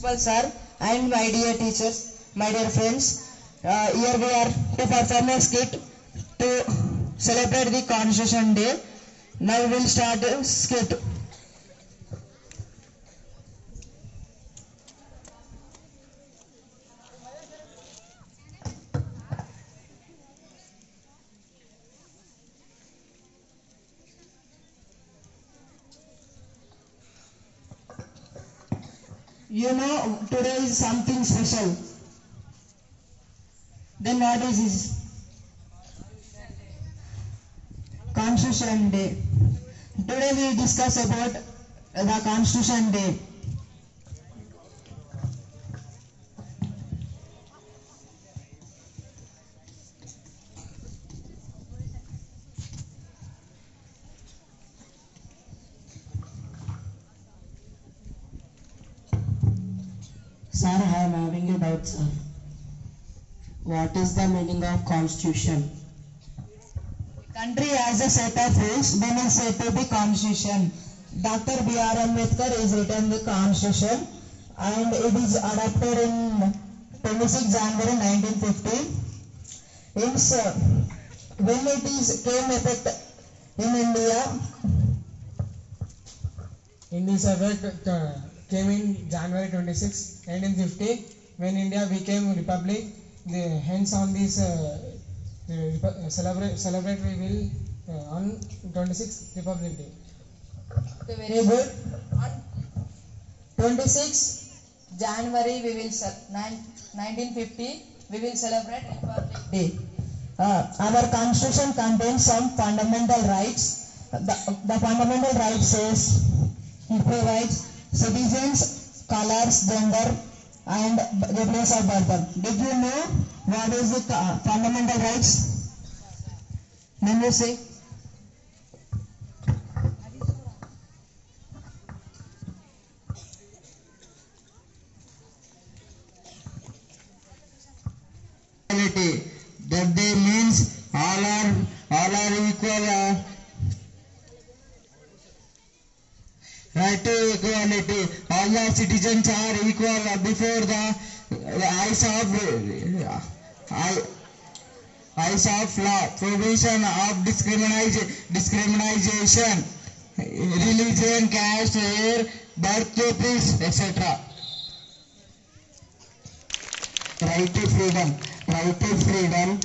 Principal sir and my dear teachers, my dear friends, uh, here we are to perform a skit to celebrate the Constitution Day. Now we will start the skit. You know, today is something special. Then what is this? Constitution Day. Today we discuss about the Constitution Day. Sir, I am having a doubt, sir. What is the meaning of constitution? Country has a set of rules, then is said to be Constitution. Dr. B.R. Ambedkar is written the Constitution and it is adopted in 26 January 1950. In, uh, when it is came effect in India, In this effect uh, came in January 26, 1950, when India became republic. The, hence, on this uh, the repu- uh, celebrate celebrate we will uh, on 26th Republic Day. Okay, very good. On 26 January, we will nine- 1950, we will celebrate Republic Day. Uh, our constitution contains some fundamental rights. The, the fundamental right says it provides citizens, colors, gender, and the place of birth. Did you know what is the uh, fundamental rights? Then you say. That day means all are all are equal. uh, right to equality. All the citizens are equal uh, before the uh, eyes of uh, eyes of law. Provision of discrimination, religion, caste, hair, birthplace, etc. Right to freedom. Right to freedom